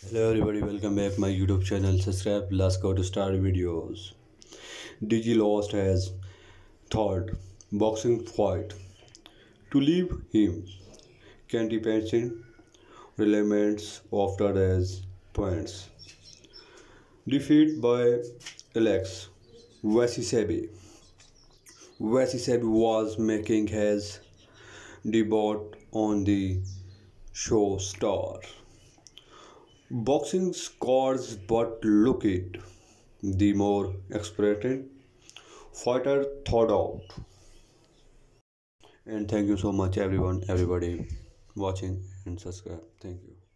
hello everybody welcome back my youtube channel. Subscribe let's go to start videos. Deji lost has third boxing fight. To leave him candy pension elements after as points. Defeat by alex Wassabi. Wassabi was making his debut on the show Star boxing scores but look it. The more experienced fighter thought out. And thank you so much everyone everybody watching and subscribe. Thank you